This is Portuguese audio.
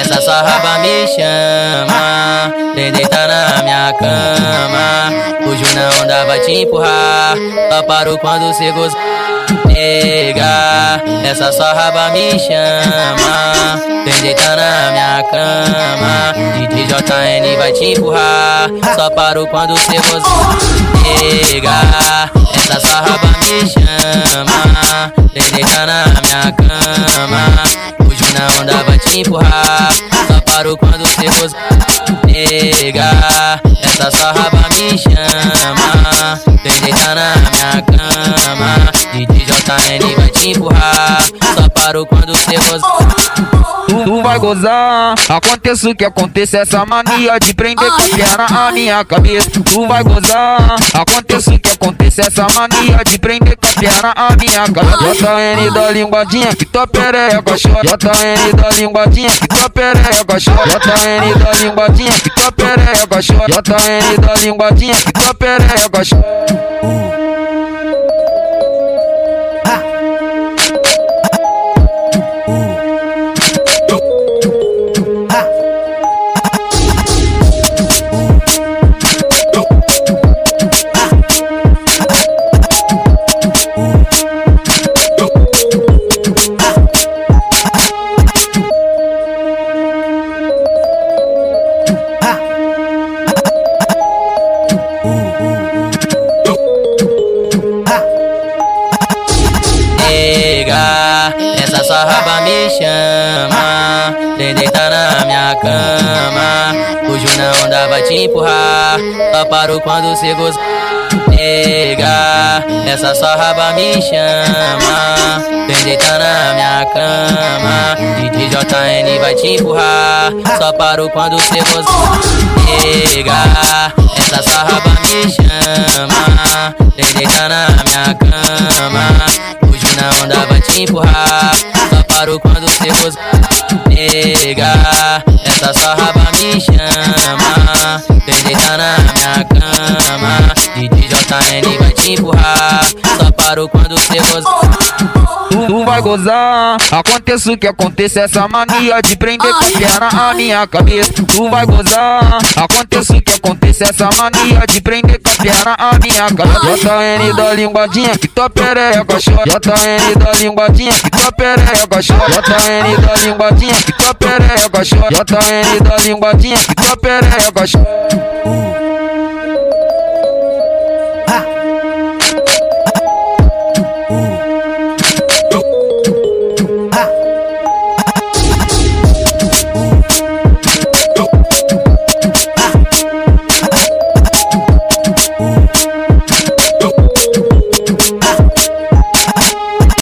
Essa sua raba me chama Vem deitar na minha cama. O Juna onda vai te empurrar Só paro quando cê gozar Nega, essa sua raba me chama Vem deitar na minha cama. DJN vai te empurrar Só paro quando cê gozar Nega, essa sua raba me chama Vem deitar na minha cama na onda vai te empurrar. Só paro quando cê goza. Nega, essa raba me chama. Vem deitar na minha cama. DJ JN vai te empurrar. Só paro quando cê goza tu vai gozar. Aconteça o que aconteça, essa mania de prender com a perna na minha cabeça. Tu vai gozar. Aconteça o que aconteça, essa mania de prender com a perna na minha cabeça. JN da linguadinha que tua pereca chora. JN da linguadinha que tua pereca chora. JN da linguadinha que tua pereca chora. JN da linguadinha que tua pereca chora. Essa sua raba me chama. Vem deitar na minha cama. O na onda vai te empurrar. Só paro quando cê goza. Nega, essa sua raba me chama. Vem deitar na minha cama. DJ JN vai te empurrar. Só paro quando cê goza. Nega, essa sua raba me chama. Vem deitar na minha cama na onda vai te empurrar. Só paro quando cê goza. Nega, essa sua raba me chama. Vem deitar na minha cama. DJ JN vai te empurrar. Só paro quando cê goza tu vai gozar. Aconteça o que aconteça, essa mania de prender perna na minha cabeça. Tu vai gozar. Aconteça o que aconteça, essa mania de prender perna na minha cabeça. JN da linguadinha que tua pereca chora. JN da linguadinha que tua pereca chora. JN da linguadinha que tua pereca chora. JN da linguadinha que tua pereca chora.